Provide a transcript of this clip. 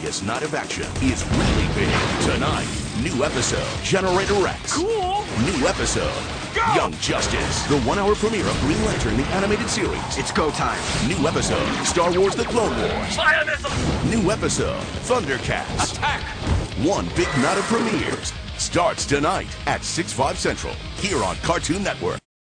biggest night of action is really big. Tonight, new episode, Generator Rex. Cool. New episode, Go! Young Justice. The one-hour premiere of Green Lantern, the animated series. It's go time. New episode, Star Wars The Clone Wars. Fire missile. New episode, Thundercats. Attack. One big night of premieres starts tonight at 6, 5 Central, here on Cartoon Network.